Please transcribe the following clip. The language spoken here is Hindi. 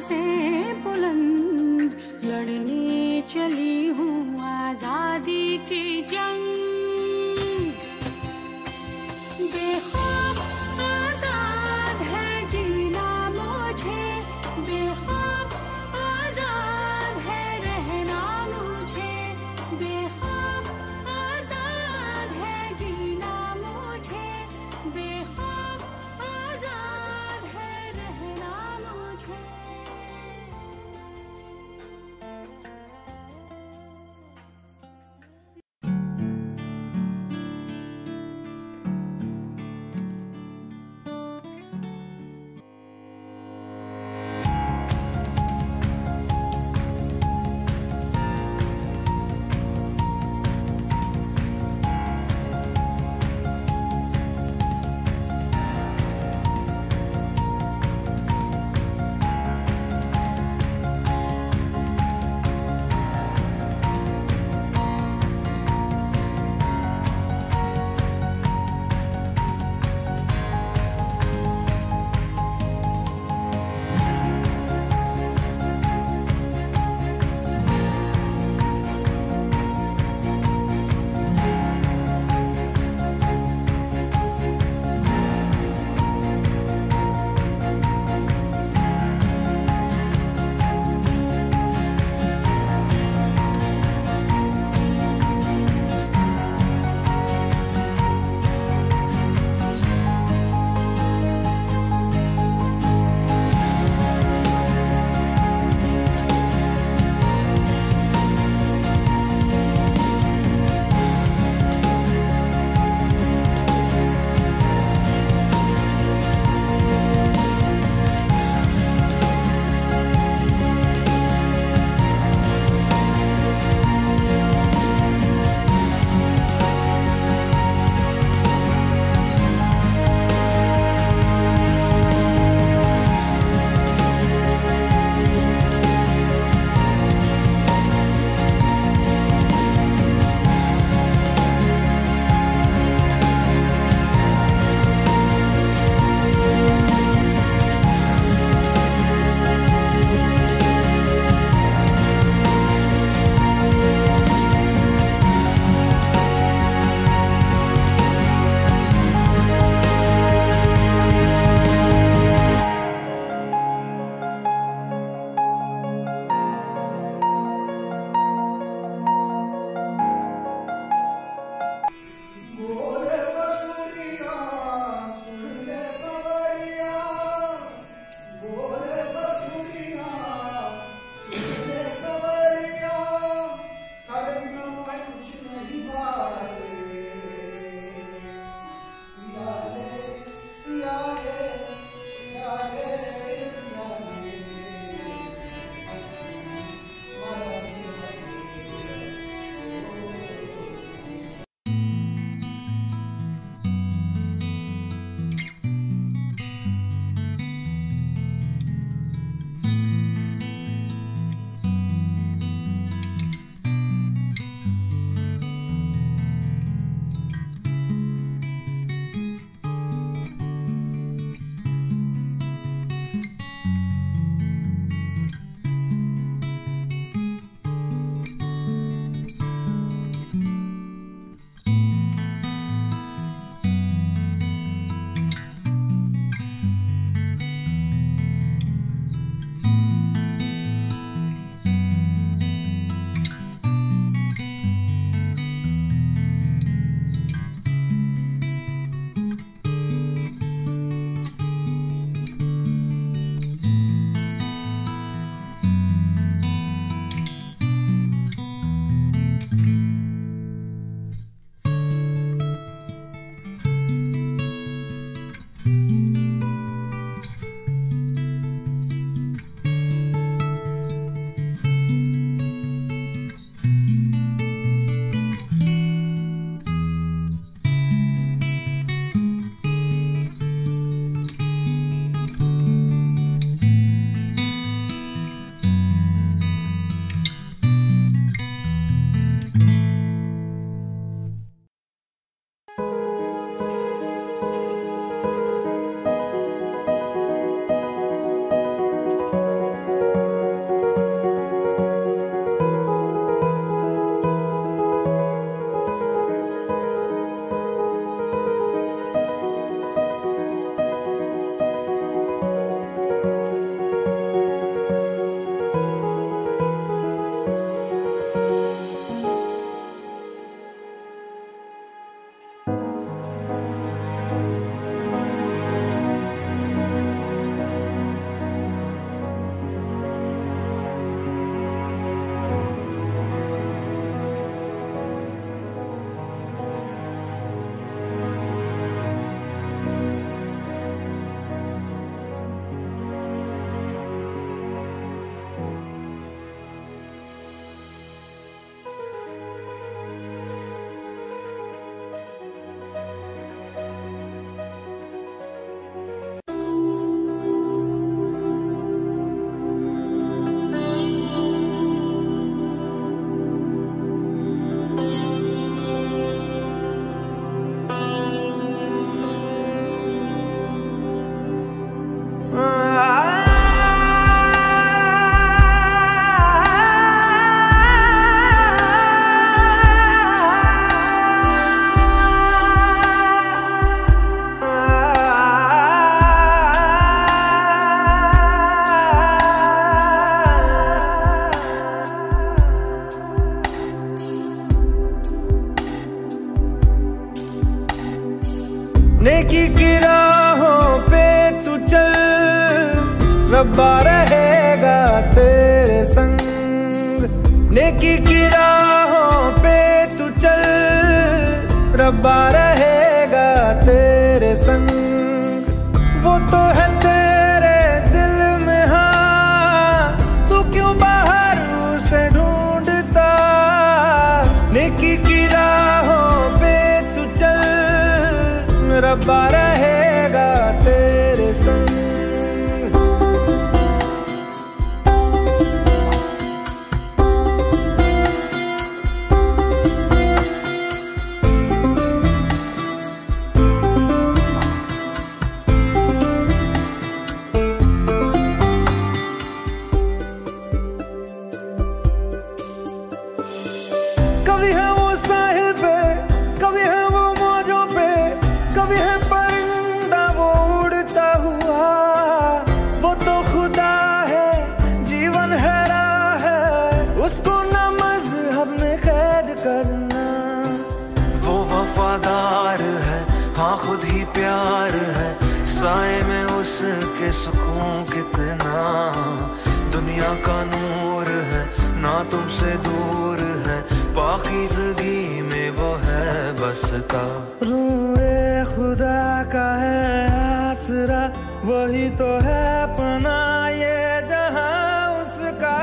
से बुलंद लड़ने चली हूँ आज़ादी की जंग। की किराहों पे तू चल। रब्बा रहेगा तेरे संग। नेकी की राहों पे तू चल। रब्बा रहेगा तेरे संग। वो तो है रब्बा रहेगा तेरे संग। खुद ही प्यार है साय में उसके सुकून कितना। दुनिया का नूर है, ना तुमसे दूर है, पाकिजगी में वो है बसता रूए खुदा का है आसरा, वही तो है पना ये जहाँ उसका